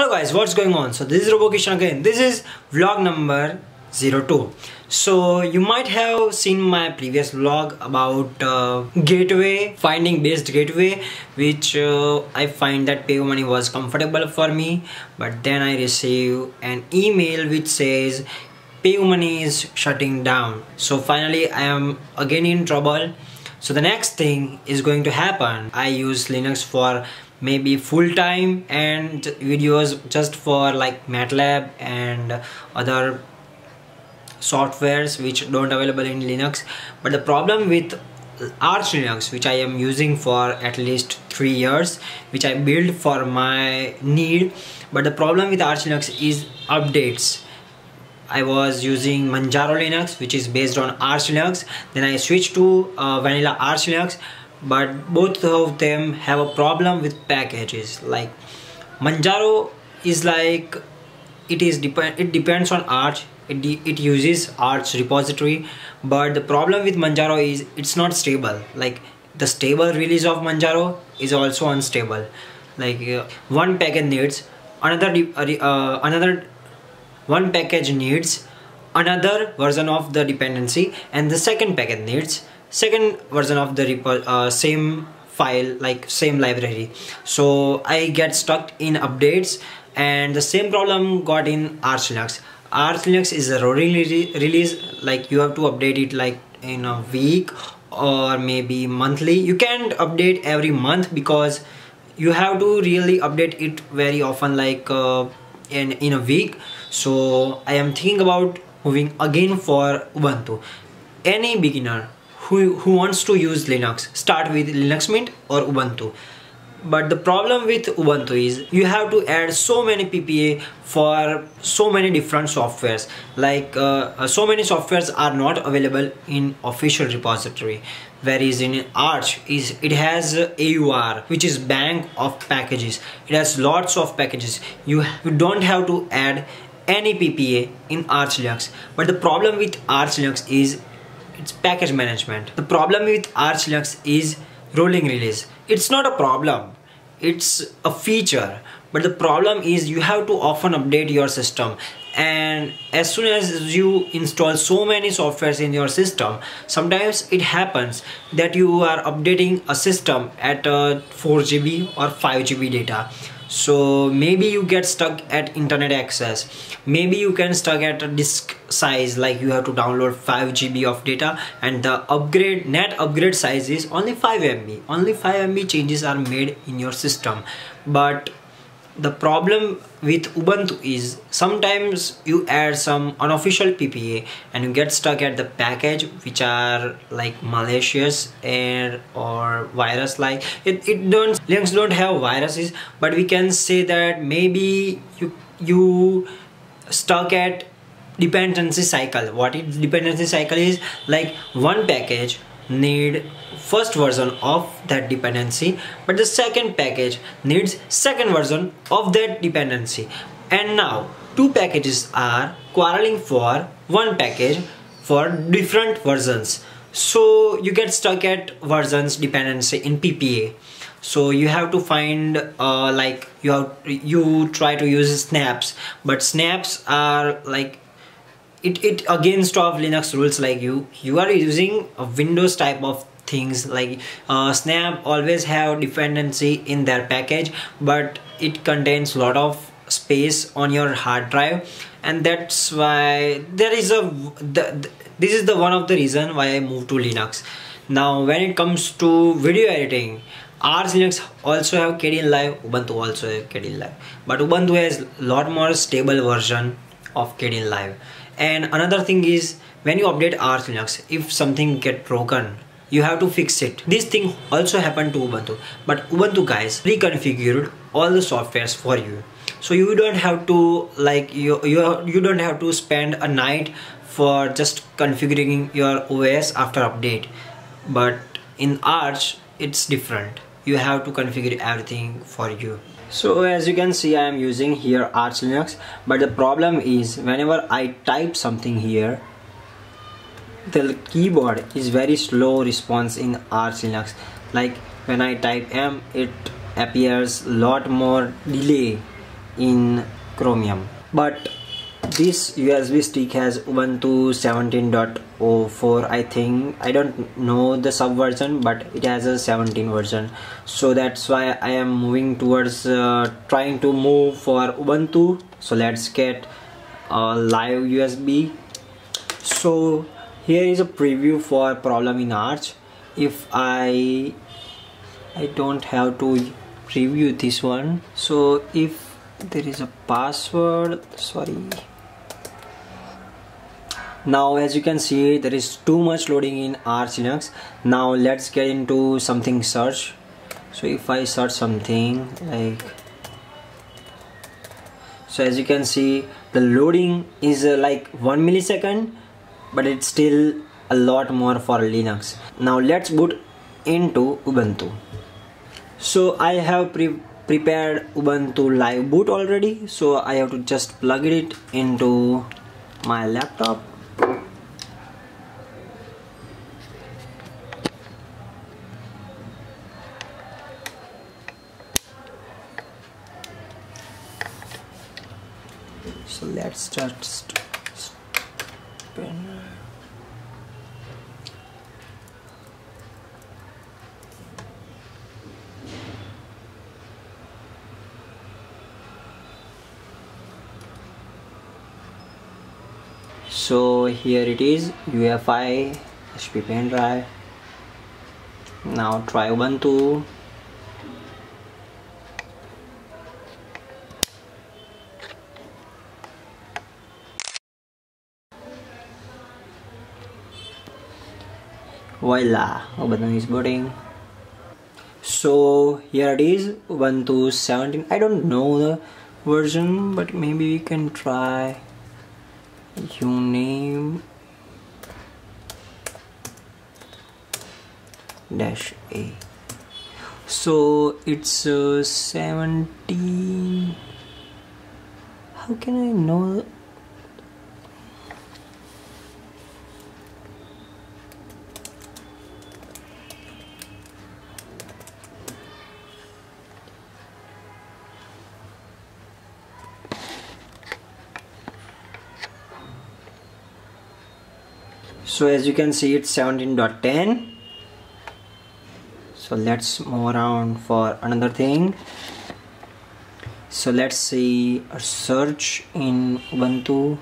Hello guys, what's going on? So this is RoboKishan again. This is vlog number 02. So you might have seen my previous vlog about uh, gateway, finding based gateway, which uh, I find that PayUmoney was comfortable for me. But then I receive an email which says PayUmoney is shutting down. So finally I am again in trouble. So the next thing is going to happen. I use Linux for maybe full time and videos just for like MATLAB and other softwares which don't available in Linux. But the problem with Arch Linux which I am using for at least three years which I built for my need but the problem with Arch Linux is updates. I was using Manjaro Linux which is based on Arch Linux. Then I switched to uh, vanilla Arch Linux but both of them have a problem with packages. Like Manjaro is like it is depend it depends on Arch it, it uses Arch repository. But the problem with Manjaro is it's not stable. Like the stable release of Manjaro is also unstable. Like uh, one package needs another uh, uh, another one package needs another version of the dependency and the second package needs second version of the repo uh, same file like same library. So I get stuck in updates and the same problem got in Arch Linux. Arch Linux is a rolling release like you have to update it like in a week or maybe monthly. You can't update every month because you have to really update it very often like uh, in in a week. So I am thinking about moving again for Ubuntu. Any beginner who, who wants to use Linux. Start with Linux Mint or Ubuntu. But the problem with Ubuntu is you have to add so many PPA for so many different softwares. Like uh, so many softwares are not available in official repository. Whereas in Arch is it has AUR which is bank of packages. It has lots of packages. You, you don't have to add any PPA in Arch Linux. But the problem with Arch Linux is it's package management. The problem with Arch Linux is rolling release. It's not a problem, it's a feature. But the problem is you have to often update your system. And as soon as you install so many softwares in your system sometimes it happens that you are updating a system at uh, 4 GB or 5 GB data. So maybe you get stuck at internet access. Maybe you can stuck at a disk size like you have to download 5 GB of data and the upgrade net upgrade size is only 5 MB only 5 MB changes are made in your system. But the problem with Ubuntu is sometimes you add some unofficial PPA and you get stuck at the package which are like malicious and or virus like it, it don't Linux don't have viruses but we can say that maybe you you stuck at dependency cycle. What is dependency cycle is like one package need first version of that dependency but the second package needs second version of that dependency. And now two packages are quarreling for one package for different versions. So you get stuck at versions dependency in PPA so you have to find uh, like you have you try to use snaps but snaps are like it, it against of linux rules like you you are using a windows type of things like uh, snap always have dependency in their package but it contains lot of space on your hard drive and that's why there is a the, this is the one of the reason why i moved to linux. Now when it comes to video editing Arch Linux also have Kdenlive, Ubuntu also have Kdenlive, but Ubuntu has lot more stable version of Kdenlive and another thing is when you update Arch Linux if something get broken you have to fix it. This thing also happened to Ubuntu. But Ubuntu guys reconfigured all the softwares for you. So you don't have to like you you, you don't have to spend a night for just configuring your OS after update. But in Arch it's different. You have to configure everything for you so as you can see I am using here Arch Linux but the problem is whenever I type something here the keyboard is very slow response in Arch Linux. Like when I type M it appears lot more delay in chromium. But this USB stick has Ubuntu 17.04 I think I don't know the sub version but it has a 17 version. So that's why I am moving towards uh, trying to move for Ubuntu. So let's get a live USB so here is a preview for problem in Arch. If I I don't have to preview this one. So if there is a password sorry now as you can see there is too much loading in Arch Linux. Now let's get into something search. So if I search something like so as you can see the loading is uh, like one millisecond but it's still a lot more for Linux. Now let's boot into Ubuntu. So I have pre prepared Ubuntu live boot already. So I have to just plug it into my laptop so let's just spin. So here it is UFI HP pen drive. Now try Ubuntu voila. Ubuntu is booting so here it is. Ubuntu 17 i don't know the version but maybe we can try. Uname dash a. So it's uh, 17 how can i know so as you can see it's 17.10 so let's move around for another thing. So let's see a search in Ubuntu.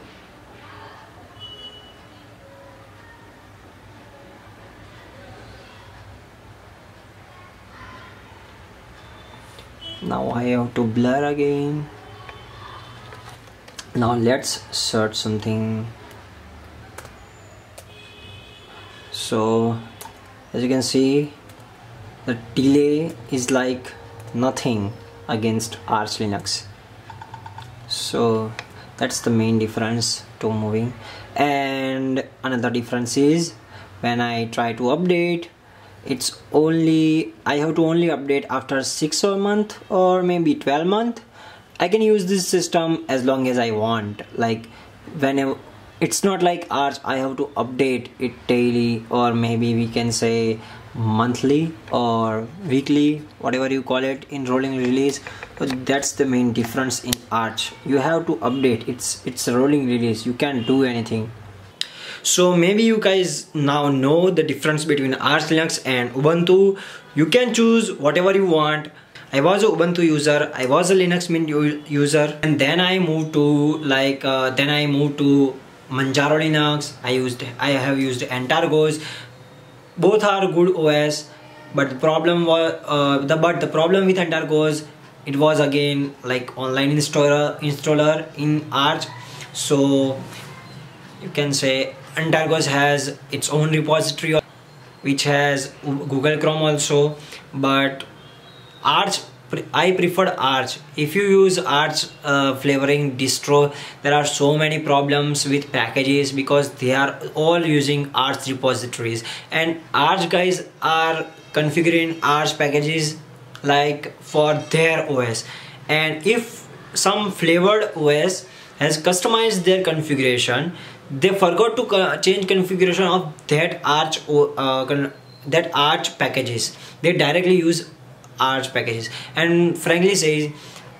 Now I have to blur again. Now let's search something so as you can see the delay is like nothing against Arch Linux. So that's the main difference to moving. And another difference is when I try to update it's only I have to only update after 6 or month or maybe 12 month. I can use this system as long as I want. Like whenever it's not like Arch I have to update it daily or maybe we can say monthly or weekly whatever you call it in rolling release. But that's the main difference in Arch. You have to update. It's it's a rolling release. You can't do anything. So maybe you guys now know the difference between Arch Linux and Ubuntu. You can choose whatever you want. I was a Ubuntu user, I was a Linux Mint user. And then I moved to like uh, then I moved to Manjaro Linux, I used I have used Antergos. Both are good OS, but the problem was uh, the but the problem with Antergos it was again like online installer installer in Arch. So you can say Antergos has its own repository which has Google Chrome also, but Arch I preferred Arch. If you use Arch uh, flavoring distro, there are so many problems with packages because they are all using Arch repositories. And Arch guys are configuring Arch packages like for their OS and if some flavored OS has customized their configuration they forgot to change configuration of that arch uh, that arch packages. They directly use Arch packages. And frankly says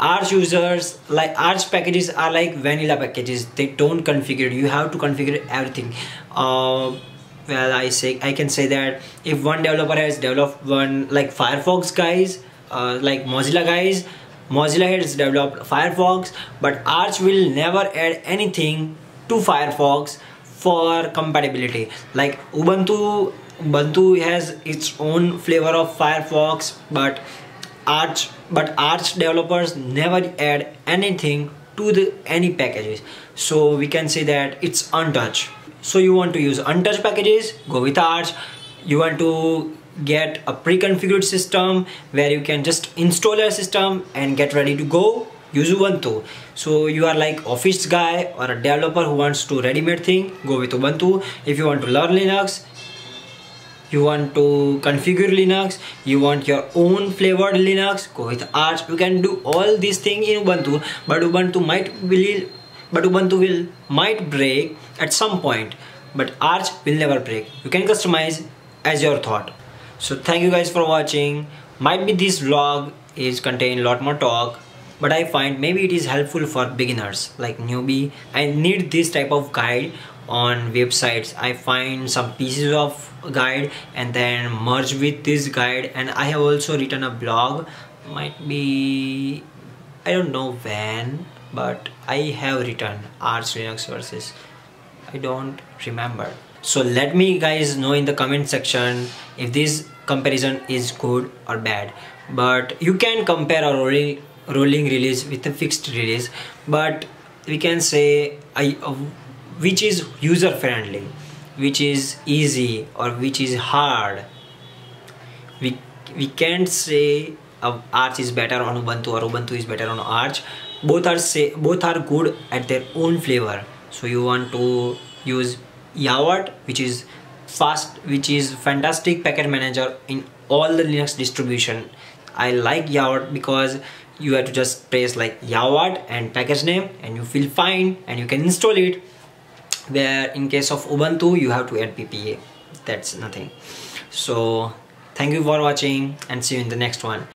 arch users like arch packages are like vanilla packages. They don't configure. You have to configure everything. Uh, well i say i can say that if one developer has developed one like firefox guys uh, like mozilla guys mozilla has developed firefox but arch will never add anything to firefox for compatibility. Like ubuntu ubuntu has its own flavor of firefox but arch but arch developers never add anything to the any packages. So we can say that it's untouched. So you want to use untouched packages? Go with arch. You want to get a pre-configured system where you can just install your system and get ready to go? Use ubuntu. So you are like office guy or a developer who wants to ready-made thing? Go with ubuntu. If you want to learn linux you want to configure linux you want your own flavored linux. Go with arch you can do all these things in ubuntu but ubuntu might will but ubuntu will might break at some point but arch will never break. You can customize as your thought. So thank you guys for watching. Might be this vlog is contain lot more talk but I find maybe it is helpful for beginners like newbie. I need this type of guide on websites I find some pieces of guide and then merge with this guide. And I have also written a blog. Might be I don't know when but I have written Arch Linux versus I don't remember. So let me guys know in the comment section if this comparison is good or bad. But you can compare a rolling rolling release with a fixed release. But we can say I uh, which is user friendly which is easy or which is hard. We we can't say uh, arch is better on ubuntu or ubuntu is better on arch. Both are say both are good at their own flavor. So you want to use Yaourt which is fast which is fantastic package manager in all the linux distribution. I like Yaourt because you have to just press like Yaourt and package name and you feel fine and you can install it where in case of ubuntu you have to add ppa that's nothing. So thank you for watching and see you in the next one